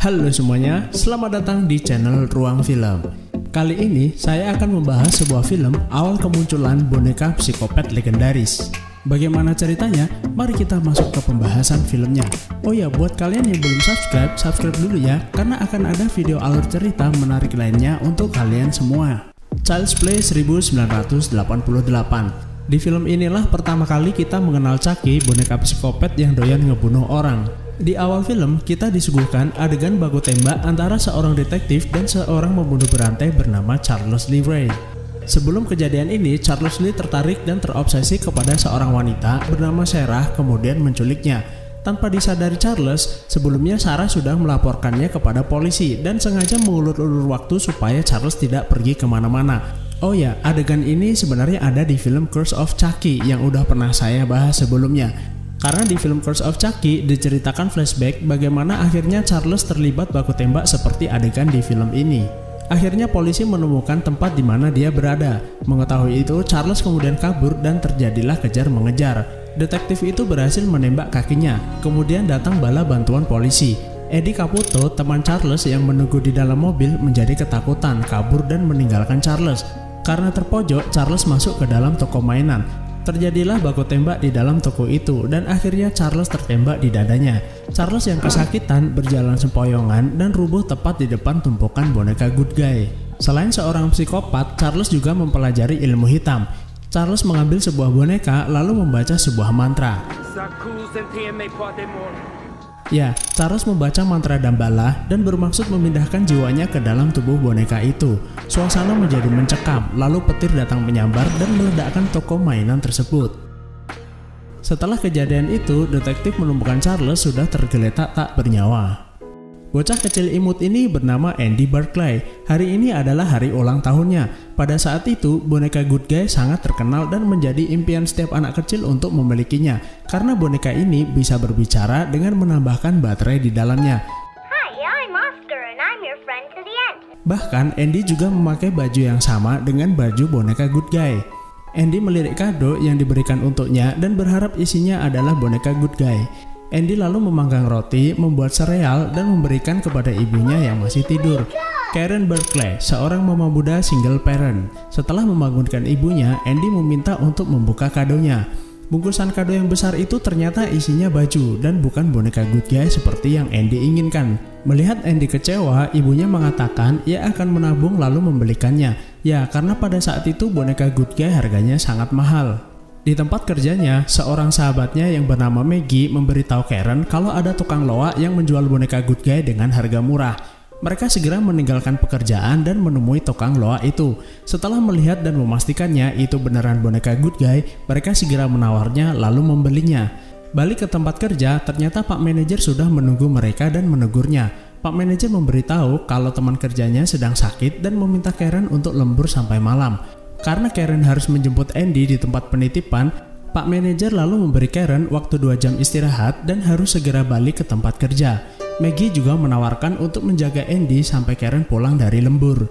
Halo semuanya, selamat datang di channel Ruang Film. Kali ini saya akan membahas sebuah film awal kemunculan boneka psikopat legendaris. Bagaimana ceritanya? Mari kita masuk ke pembahasan filmnya. Oh ya, buat kalian yang belum subscribe, subscribe dulu ya, karena akan ada video alur cerita menarik lainnya untuk kalian semua. Child's Play 1988 Di film inilah pertama kali kita mengenal Chucky, boneka psikopat yang doyan ngebunuh orang. Di awal film, kita disuguhkan adegan baku tembak antara seorang detektif dan seorang pembunuh berantai bernama Charles Lee Ray. Sebelum kejadian ini, Charles Lee tertarik dan terobsesi kepada seorang wanita bernama Sarah kemudian menculiknya. Tanpa disadari Charles, sebelumnya Sarah sudah melaporkannya kepada polisi dan sengaja mengulur-ulur waktu supaya Charles tidak pergi ke mana-mana. Oh ya, adegan ini sebenarnya ada di film Curse of Chucky yang udah pernah saya bahas sebelumnya. Karena di film Curse of Chucky diceritakan flashback bagaimana akhirnya Charles terlibat baku tembak seperti adegan di film ini. Akhirnya polisi menemukan tempat di mana dia berada. Mengetahui itu, Charles kemudian kabur dan terjadilah kejar mengejar. Detektif itu berhasil menembak kakinya, kemudian datang bala bantuan polisi. Eddie Caputo, teman Charles yang menunggu di dalam mobil menjadi ketakutan, kabur dan meninggalkan Charles. Karena terpojok, Charles masuk ke dalam toko mainan. Terjadilah baku tembak di dalam toko itu dan akhirnya Charles tertembak di dadanya. Charles yang kesakitan berjalan sempoyongan dan rubuh tepat di depan tumpukan boneka good guy. Selain seorang psikopat, Charles juga mempelajari ilmu hitam. Charles mengambil sebuah boneka lalu membaca sebuah mantra. Ya, Charles membaca mantra Dambala dan bermaksud memindahkan jiwanya ke dalam tubuh boneka itu. Suasana menjadi mencekam, lalu petir datang menyambar dan meledakkan toko mainan tersebut. Setelah kejadian itu, detektif menemukan Charles sudah tergeletak tak bernyawa. Bocah kecil imut ini bernama Andy Barclay. Hari ini adalah hari ulang tahunnya. Pada saat itu, boneka Good Guy sangat terkenal dan menjadi impian setiap anak kecil untuk memilikinya. Karena boneka ini bisa berbicara dengan menambahkan baterai di dalamnya. Hi, I'm Oscar and I'm your friend to the end. Bahkan Andy juga memakai baju yang sama dengan baju boneka Good Guy. Andy melirik kado yang diberikan untuknya dan berharap isinya adalah boneka Good Guy. Andy lalu memanggang roti, membuat sereal, dan memberikan kepada ibunya yang masih tidur. Karen Berkeley, seorang mama muda single parent. Setelah membangunkan ibunya, Andy meminta untuk membuka kadonya. Bungkusan kado yang besar itu ternyata isinya baju dan bukan boneka good guy seperti yang Andy inginkan. Melihat Andy kecewa, ibunya mengatakan ia akan menabung lalu membelikannya. Ya, karena pada saat itu boneka good guy harganya sangat mahal. Di tempat kerjanya, seorang sahabatnya yang bernama Maggie memberitahu Karen kalau ada tukang loa yang menjual boneka good guy dengan harga murah. Mereka segera meninggalkan pekerjaan dan menemui tukang loa itu. Setelah melihat dan memastikannya itu beneran boneka good guy, mereka segera menawarnya lalu membelinya. Balik ke tempat kerja, ternyata Pak Manajer sudah menunggu mereka dan menegurnya. Pak Manajer memberitahu kalau teman kerjanya sedang sakit dan meminta Karen untuk lembur sampai malam. Karena Karen harus menjemput Andy di tempat penitipan, Pak manajer lalu memberi Karen waktu 2 jam istirahat dan harus segera balik ke tempat kerja. Maggie juga menawarkan untuk menjaga Andy sampai Karen pulang dari lembur.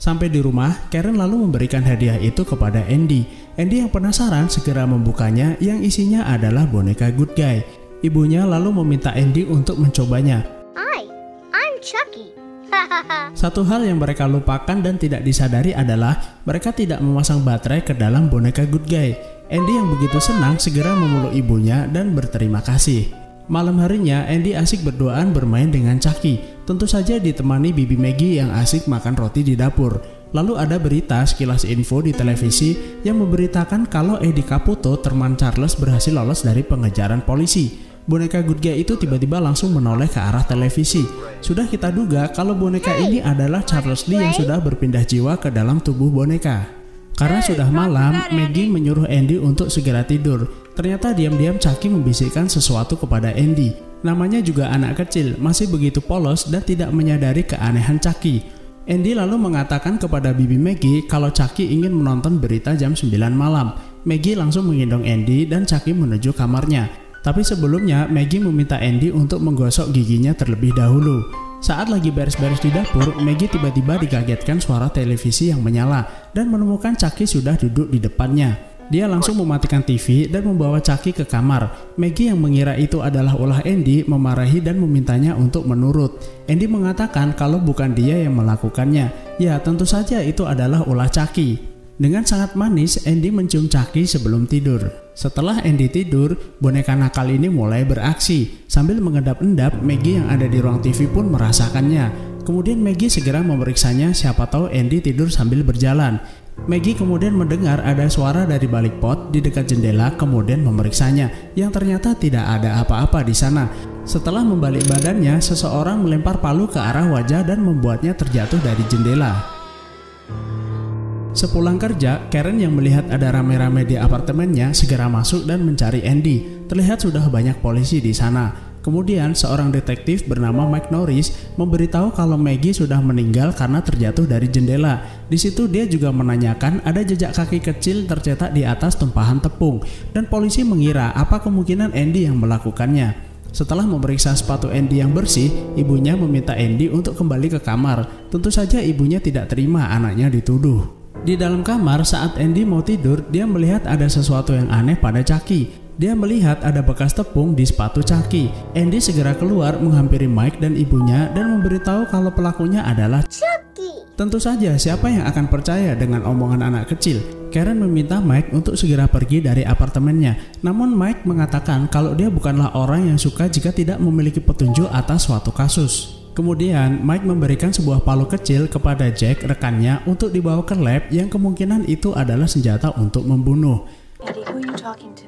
Sampai di rumah, Karen lalu memberikan hadiah itu kepada Andy. Andy yang penasaran segera membukanya yang isinya adalah boneka good guy. Ibunya lalu meminta Andy untuk mencobanya. Hi, I'm Chucky. Satu hal yang mereka lupakan dan tidak disadari adalah mereka tidak memasang baterai ke dalam boneka good guy. Andy yang begitu senang segera memeluk ibunya dan berterima kasih. Malam harinya, Andy asik berduaan bermain dengan Chucky. Tentu saja ditemani bibi Maggie yang asik makan roti di dapur. Lalu ada berita sekilas info di televisi yang memberitakan kalau Eddie Caputo, teman Charles berhasil lolos dari pengejaran polisi boneka good guy itu tiba-tiba langsung menoleh ke arah televisi. Sudah kita duga kalau boneka ini adalah Charles Lee yang sudah berpindah jiwa ke dalam tubuh boneka. Karena sudah malam, Maggie menyuruh Andy untuk segera tidur. Ternyata diam-diam Chucky membisikkan sesuatu kepada Andy. Namanya juga anak kecil, masih begitu polos dan tidak menyadari keanehan Chucky. Andy lalu mengatakan kepada Bibi Maggie kalau Chucky ingin menonton berita jam 9 malam. Maggie langsung menggendong Andy dan Chucky menuju kamarnya. Tapi sebelumnya, Maggie meminta Andy untuk menggosok giginya terlebih dahulu. Saat lagi beres-beres di dapur, Maggie tiba-tiba dikagetkan suara televisi yang menyala dan menemukan Chucky sudah duduk di depannya. Dia langsung mematikan TV dan membawa Chucky ke kamar. Maggie yang mengira itu adalah ulah Andy memarahi dan memintanya untuk menurut. Andy mengatakan kalau bukan dia yang melakukannya. Ya, tentu saja itu adalah ulah Chucky. Dengan sangat manis, Andy mencium Chucky sebelum tidur. Setelah Andy tidur, boneka nakal ini mulai beraksi. Sambil mengendap-endap, Maggie yang ada di ruang TV pun merasakannya. Kemudian Maggie segera memeriksanya siapa tahu Andy tidur sambil berjalan. Maggie kemudian mendengar ada suara dari balik pot di dekat jendela kemudian memeriksanya yang ternyata tidak ada apa-apa di sana. Setelah membalik badannya, seseorang melempar palu ke arah wajah dan membuatnya terjatuh dari jendela. Sepulang kerja, Karen yang melihat ada rame-rame di apartemennya segera masuk dan mencari Andy. Terlihat sudah banyak polisi di sana. Kemudian seorang detektif bernama Mike Norris memberitahu kalau Maggie sudah meninggal karena terjatuh dari jendela. Di situ dia juga menanyakan ada jejak kaki kecil tercetak di atas tumpahan tepung dan polisi mengira apa kemungkinan Andy yang melakukannya. Setelah memeriksa sepatu Andy yang bersih, ibunya meminta Andy untuk kembali ke kamar. Tentu saja ibunya tidak terima anaknya dituduh. Di dalam kamar saat Andy mau tidur, dia melihat ada sesuatu yang aneh pada Chucky. Dia melihat ada bekas tepung di sepatu Chucky. Andy segera keluar menghampiri Mike dan ibunya dan memberitahu kalau pelakunya adalah Chucky. Tentu saja siapa yang akan percaya dengan omongan anak kecil. Karen meminta Mike untuk segera pergi dari apartemennya. Namun Mike mengatakan kalau dia bukanlah orang yang suka jika tidak memiliki petunjuk atas suatu kasus. Kemudian Mike memberikan sebuah palu kecil kepada Jack rekannya untuk dibawa ke lab yang kemungkinan itu adalah senjata untuk membunuh. Eddie, who are you talking to?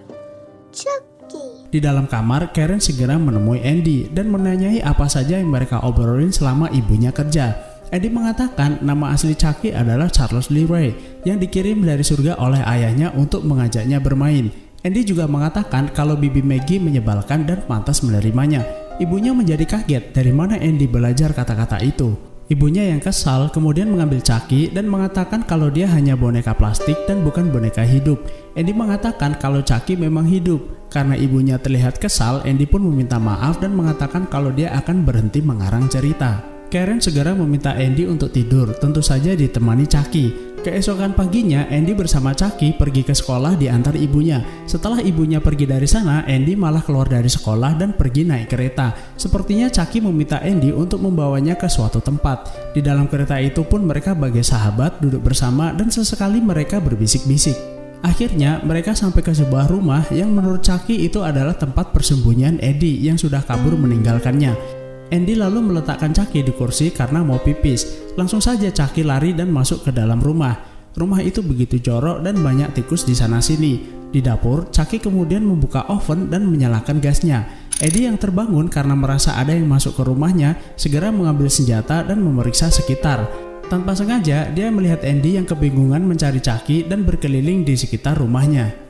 Chucky. Di dalam kamar, Karen segera menemui Andy dan menanyai apa saja yang mereka obrolin selama ibunya kerja. Andy mengatakan nama asli Chucky adalah Charles Lee Ray yang dikirim dari surga oleh ayahnya untuk mengajaknya bermain. Andy juga mengatakan kalau bibi Maggie menyebalkan dan pantas menerimanya. Ibunya menjadi kaget dari mana Andy belajar kata-kata itu. Ibunya yang kesal kemudian mengambil Chucky dan mengatakan kalau dia hanya boneka plastik dan bukan boneka hidup. Andy mengatakan kalau Chucky memang hidup. Karena ibunya terlihat kesal, Andy pun meminta maaf dan mengatakan kalau dia akan berhenti mengarang cerita. Karen segera meminta Andy untuk tidur, tentu saja ditemani Chucky. Keesokan paginya, Andy bersama Chucky pergi ke sekolah di antar ibunya. Setelah ibunya pergi dari sana, Andy malah keluar dari sekolah dan pergi naik kereta. Sepertinya Chucky meminta Andy untuk membawanya ke suatu tempat. Di dalam kereta itu pun mereka bagai sahabat duduk bersama dan sesekali mereka berbisik-bisik. Akhirnya mereka sampai ke sebuah rumah yang menurut Chucky itu adalah tempat persembunyian Eddie yang sudah kabur meninggalkannya. Andy lalu meletakkan Chucky di kursi karena mau pipis. Langsung saja Chucky lari dan masuk ke dalam rumah. Rumah itu begitu jorok dan banyak tikus di sana-sini. Di dapur, Chucky kemudian membuka oven dan menyalakan gasnya. Eddie yang terbangun karena merasa ada yang masuk ke rumahnya, segera mengambil senjata dan memeriksa sekitar. Tanpa sengaja, dia melihat Andy yang kebingungan mencari Chucky dan berkeliling di sekitar rumahnya.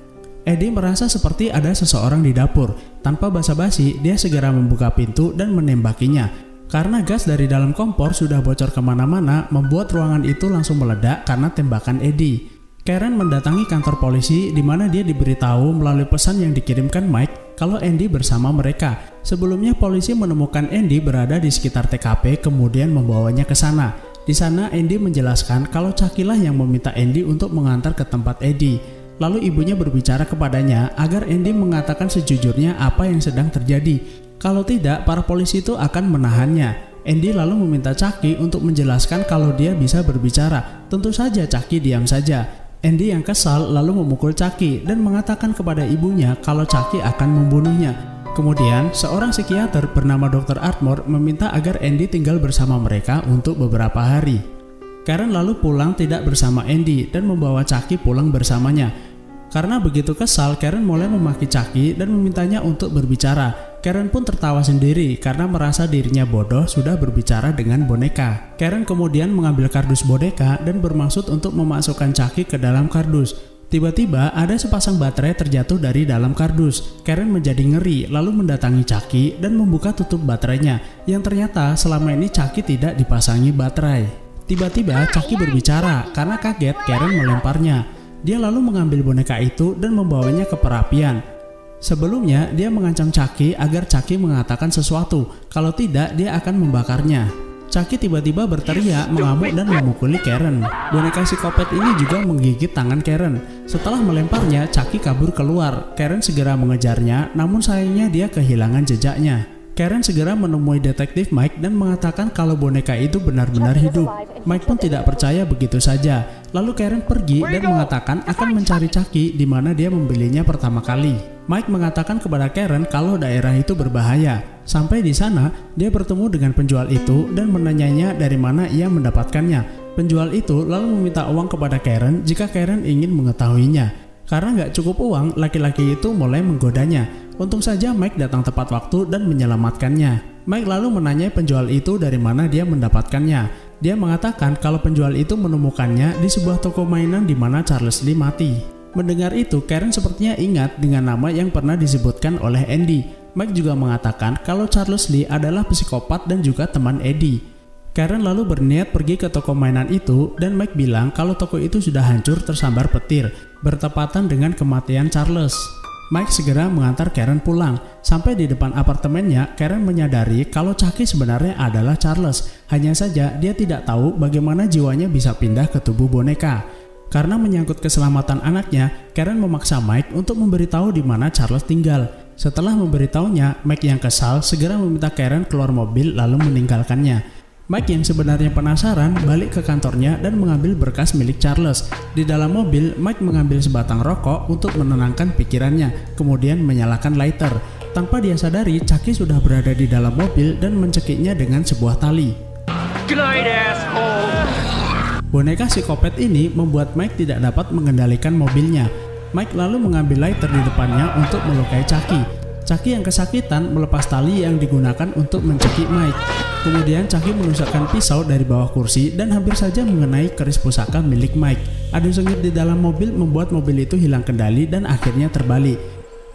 Eddie merasa seperti ada seseorang di dapur. Tanpa basa-basi, dia segera membuka pintu dan menembakinya. Karena gas dari dalam kompor sudah bocor ke mana-mana, membuat ruangan itu langsung meledak karena tembakan Eddie. Karen mendatangi kantor polisi di mana dia diberitahu melalui pesan yang dikirimkan Mike kalau Andy bersama mereka. Sebelumnya polisi menemukan Andy berada di sekitar TKP kemudian membawanya ke sana. Di sana Andy menjelaskan kalau Cakilah yang meminta Andy untuk mengantar ke tempat Eddie. Lalu ibunya berbicara kepadanya agar Andy mengatakan sejujurnya apa yang sedang terjadi. Kalau tidak, para polisi itu akan menahannya. Andy lalu meminta Chucky untuk menjelaskan kalau dia bisa berbicara. Tentu saja Chucky diam saja. Andy yang kesal lalu memukul Chucky dan mengatakan kepada ibunya kalau Chucky akan membunuhnya. Kemudian, seorang psikiater bernama Dr. Artmore meminta agar Andy tinggal bersama mereka untuk beberapa hari. Karen lalu pulang tidak bersama Andy dan membawa Chucky pulang bersamanya. Karena begitu kesal, Karen mulai memaki Chucky dan memintanya untuk berbicara. Karen pun tertawa sendiri karena merasa dirinya bodoh sudah berbicara dengan boneka. Karen kemudian mengambil kardus boneka dan bermaksud untuk memasukkan Chucky ke dalam kardus. Tiba-tiba ada sepasang baterai terjatuh dari dalam kardus. Karen menjadi ngeri lalu mendatangi Chucky dan membuka tutup baterainya yang ternyata selama ini Chucky tidak dipasangi baterai. Tiba-tiba Chucky berbicara karena kaget Karen melemparnya. Dia lalu mengambil boneka itu dan membawanya ke perapian. Sebelumnya, dia mengancam Chucky agar Chucky mengatakan sesuatu. Kalau tidak, dia akan membakarnya. Chucky tiba-tiba berteriak, mengamuk dan memukuli Karen. Boneka psikopat ini juga menggigit tangan Karen. Setelah melemparnya, Chucky kabur keluar. Karen segera mengejarnya, namun sayangnya dia kehilangan jejaknya. Karen segera menemui detektif Mike dan mengatakan kalau boneka itu benar-benar hidup. Mike pun tidak percaya begitu saja. Lalu Karen pergi dan mengatakan akan mencari Chucky di mana dia membelinya pertama kali. Mike mengatakan kepada Karen kalau daerah itu berbahaya. Sampai di sana, dia bertemu dengan penjual itu dan menanyanya dari mana ia mendapatkannya. Penjual itu lalu meminta uang kepada Karen jika Karen ingin mengetahuinya. Karena nggak cukup uang, laki-laki itu mulai menggodanya. Untung saja Mike datang tepat waktu dan menyelamatkannya. Mike lalu menanyai penjual itu dari mana dia mendapatkannya. Dia mengatakan kalau penjual itu menemukannya di sebuah toko mainan di mana Charles Lee mati. Mendengar itu, Karen sepertinya ingat dengan nama yang pernah disebutkan oleh Andy. Mike juga mengatakan kalau Charles Lee adalah psikopat dan juga teman Eddie. Karen lalu berniat pergi ke toko mainan itu dan Mike bilang kalau toko itu sudah hancur tersambar petir, bertepatan dengan kematian Charles. Mike segera mengantar Karen pulang. Sampai di depan apartemennya, Karen menyadari kalau Chucky sebenarnya adalah Charles. Hanya saja dia tidak tahu bagaimana jiwanya bisa pindah ke tubuh boneka. Karena menyangkut keselamatan anaknya, Karen memaksa Mike untuk memberitahu di mana Charles tinggal. Setelah memberitahunya, Mike yang kesal segera meminta Karen keluar mobil lalu meninggalkannya. Mike yang sebenarnya penasaran balik ke kantornya dan mengambil berkas milik Charles. Di dalam mobil, Mike mengambil sebatang rokok untuk menenangkan pikirannya, kemudian menyalakan lighter. Tanpa dia sadari, Chucky sudah berada di dalam mobil dan mencekiknya dengan sebuah tali. Boneka psikopat ini membuat Mike tidak dapat mengendalikan mobilnya. Mike lalu mengambil lighter di depannya untuk melukai Chucky. Chucky yang kesakitan melepas tali yang digunakan untuk mencekik Mike. Kemudian Chucky menusukkan pisau dari bawah kursi dan hampir saja mengenai keris pusaka milik Mike. Adu sengit di dalam mobil membuat mobil itu hilang kendali dan akhirnya terbalik.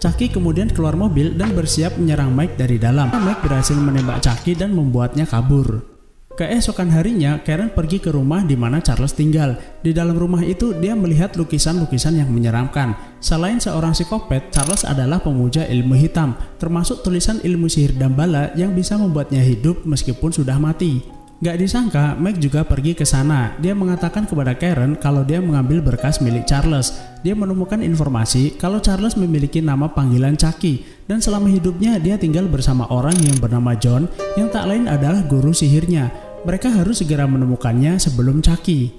Chucky kemudian keluar mobil dan bersiap menyerang Mike dari dalam. Mike berhasil menembak Chucky dan membuatnya kabur. Keesokan harinya, Karen pergi ke rumah di mana Charles tinggal. Di dalam rumah itu, dia melihat lukisan-lukisan yang menyeramkan. Selain seorang psikopat, Charles adalah pemuja ilmu hitam, termasuk tulisan ilmu sihir dan bala yang bisa membuatnya hidup meskipun sudah mati. Gak disangka, Mike juga pergi ke sana. Dia mengatakan kepada Karen kalau dia mengambil berkas milik Charles. Dia menemukan informasi kalau Charles memiliki nama panggilan Chucky, dan selama hidupnya dia tinggal bersama orang yang bernama John, yang tak lain adalah guru sihirnya mereka harus segera menemukannya sebelum Chucky.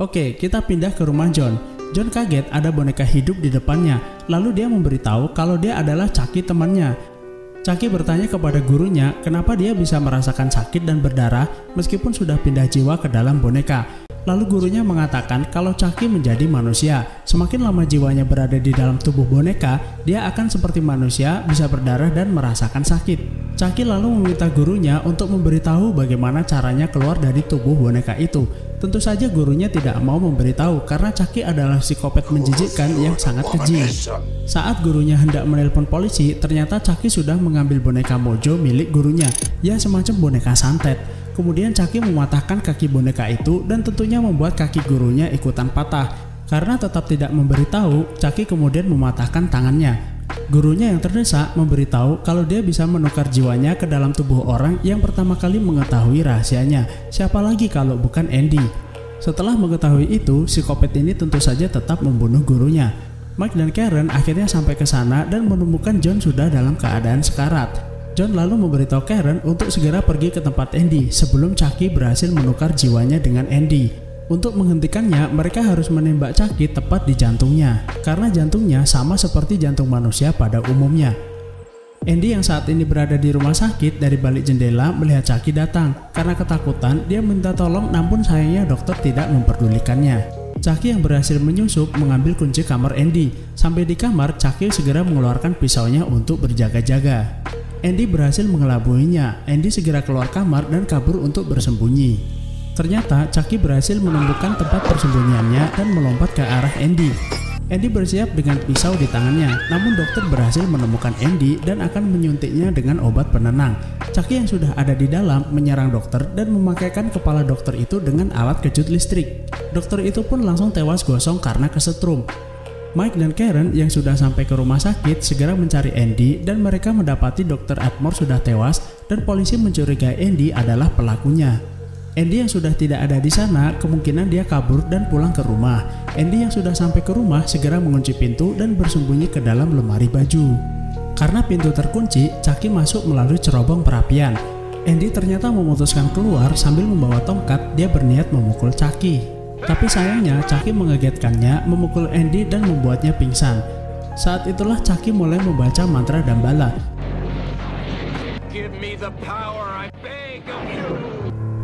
Oke, kita pindah ke rumah John. John kaget ada boneka hidup di depannya, lalu dia memberitahu kalau dia adalah Chucky temannya. Chucky bertanya kepada gurunya kenapa dia bisa merasakan sakit dan berdarah meskipun sudah pindah jiwa ke dalam boneka. Lalu gurunya mengatakan kalau Chucky menjadi manusia. Semakin lama jiwanya berada di dalam tubuh boneka, dia akan seperti manusia, bisa berdarah dan merasakan sakit. Chucky lalu meminta gurunya untuk memberitahu bagaimana caranya keluar dari tubuh boneka itu. Tentu saja gurunya tidak mau memberitahu karena Chucky adalah psikopat menjijikkan yang sangat keji. Saat gurunya hendak menelpon polisi, ternyata Chucky sudah mengambil boneka Mojo milik gurunya, ya semacam boneka santet. Kemudian Chucky mematahkan kaki boneka itu dan tentunya membuat kaki gurunya ikutan patah. Karena tetap tidak memberitahu, Chucky kemudian mematahkan tangannya. Gurunya yang terdesak memberitahu kalau dia bisa menukar jiwanya ke dalam tubuh orang yang pertama kali mengetahui rahasianya. Siapa lagi kalau bukan Andy? Setelah mengetahui itu, psikopat ini tentu saja tetap membunuh gurunya. Mike dan Karen akhirnya sampai ke sana dan menemukan John sudah dalam keadaan sekarat. John lalu memberitahu Karen untuk segera pergi ke tempat Andy sebelum Chucky berhasil menukar jiwanya dengan Andy. Untuk menghentikannya, mereka harus menembak Chucky tepat di jantungnya, karena jantungnya sama seperti jantung manusia pada umumnya. Andy yang saat ini berada di rumah sakit dari balik jendela melihat Chucky datang. Karena ketakutan, dia minta tolong namun sayangnya dokter tidak memperdulikannya. Chucky yang berhasil menyusup mengambil kunci kamar Andy. Sampai di kamar, Chucky segera mengeluarkan pisaunya untuk berjaga-jaga. Andy berhasil mengelabuinya. Andy segera keluar kamar dan kabur untuk bersembunyi. Ternyata Chucky berhasil menemukan tempat persembunyiannya dan melompat ke arah Andy. Andy bersiap dengan pisau di tangannya, namun dokter berhasil menemukan Andy dan akan menyuntiknya dengan obat penenang. Chucky yang sudah ada di dalam menyerang dokter dan memakaikan kepala dokter itu dengan alat kejut listrik. Dokter itu pun langsung tewas gosong karena kesetrum. Mike dan Karen yang sudah sampai ke rumah sakit segera mencari Andy dan mereka mendapati Dr. Atmore sudah tewas dan polisi mencurigai Andy adalah pelakunya. Andy yang sudah tidak ada di sana kemungkinan dia kabur dan pulang ke rumah. Andy yang sudah sampai ke rumah segera mengunci pintu dan bersembunyi ke dalam lemari baju. Karena pintu terkunci, Chucky masuk melalui cerobong perapian. Andy ternyata memutuskan keluar sambil membawa tongkat, dia berniat memukul Chucky. Tapi sayangnya Chucky mengagetkannya, memukul Andy dan membuatnya pingsan. Saat itulah Chucky mulai membaca mantra Dambala. Give me the power,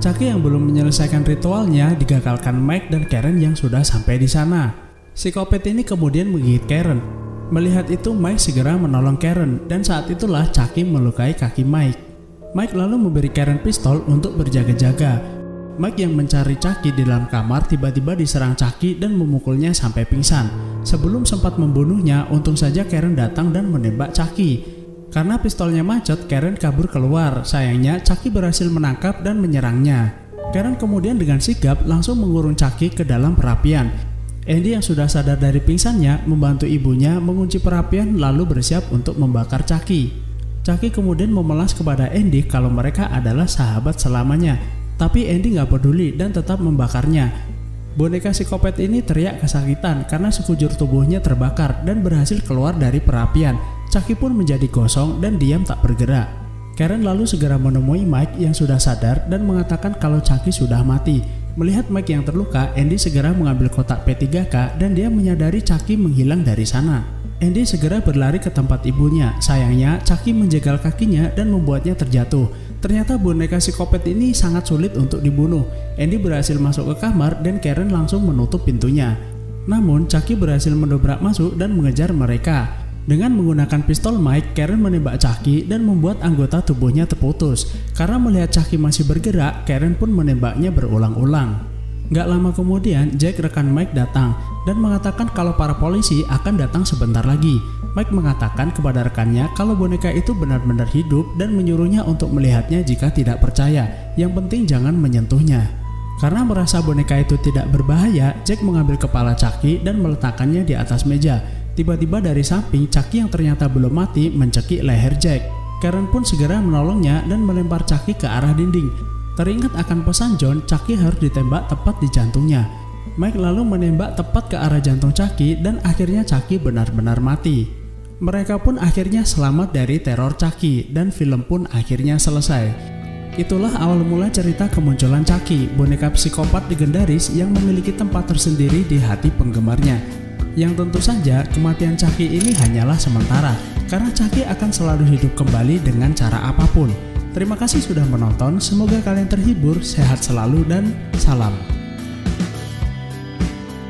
Chucky yang belum menyelesaikan ritualnya digagalkan Mike dan Karen yang sudah sampai di sana. Psikopat ini kemudian menggigit Karen. Melihat itu Mike segera menolong Karen dan saat itulah Chucky melukai kaki Mike. Mike lalu memberi Karen pistol untuk berjaga-jaga. Mike yang mencari Chucky di dalam kamar tiba-tiba diserang Chucky dan memukulnya sampai pingsan. Sebelum sempat membunuhnya, untung saja Karen datang dan menembak Chucky. Karena pistolnya macet, Karen kabur keluar. Sayangnya, Chucky berhasil menangkap dan menyerangnya. Karen kemudian dengan sigap langsung mengurung Chucky ke dalam perapian. Andy yang sudah sadar dari pingsannya membantu ibunya mengunci perapian lalu bersiap untuk membakar Chucky. Chucky kemudian memelas kepada Andy kalau mereka adalah sahabat selamanya. Tapi Andy nggak peduli dan tetap membakarnya. Boneka psikopat ini teriak kesakitan karena sekujur tubuhnya terbakar dan berhasil keluar dari perapian. Chucky pun menjadi gosong dan diam tak bergerak. Karen lalu segera menemui Mike yang sudah sadar dan mengatakan kalau Chucky sudah mati. Melihat Mike yang terluka, Andy segera mengambil kotak P3K dan dia menyadari Chucky menghilang dari sana. Andy segera berlari ke tempat ibunya. Sayangnya, Chucky menjegal kakinya dan membuatnya terjatuh. Ternyata boneka psikopat ini sangat sulit untuk dibunuh. Andy berhasil masuk ke kamar dan Karen langsung menutup pintunya. Namun, Chucky berhasil mendobrak masuk dan mengejar mereka. Dengan menggunakan pistol Mike, Karen menembak Chucky dan membuat anggota tubuhnya terputus. Karena melihat Chucky masih bergerak, Karen pun menembaknya berulang-ulang. Gak lama kemudian, Jack rekan Mike datang dan mengatakan kalau para polisi akan datang sebentar lagi. Mike mengatakan kepada rekannya kalau boneka itu benar-benar hidup dan menyuruhnya untuk melihatnya jika tidak percaya. Yang penting jangan menyentuhnya. Karena merasa boneka itu tidak berbahaya, Jack mengambil kepala Chucky dan meletakkannya di atas meja. Tiba-tiba dari samping, Chucky yang ternyata belum mati mencekik leher Jack. Karen pun segera menolongnya dan melempar Chucky ke arah dinding. Teringat akan pesan John, Chucky harus ditembak tepat di jantungnya. Mike lalu menembak tepat ke arah jantung Chucky dan akhirnya Chucky benar-benar mati. Mereka pun akhirnya selamat dari teror Chucky dan film pun akhirnya selesai. Itulah awal mula cerita kemunculan Chucky, boneka psikopat legendaris yang memiliki tempat tersendiri di hati penggemarnya yang tentu saja kematian Chucky ini hanyalah sementara karena Chucky akan selalu hidup kembali dengan cara apa pun. Terima kasih sudah menonton, semoga kalian terhibur, sehat selalu dan salam.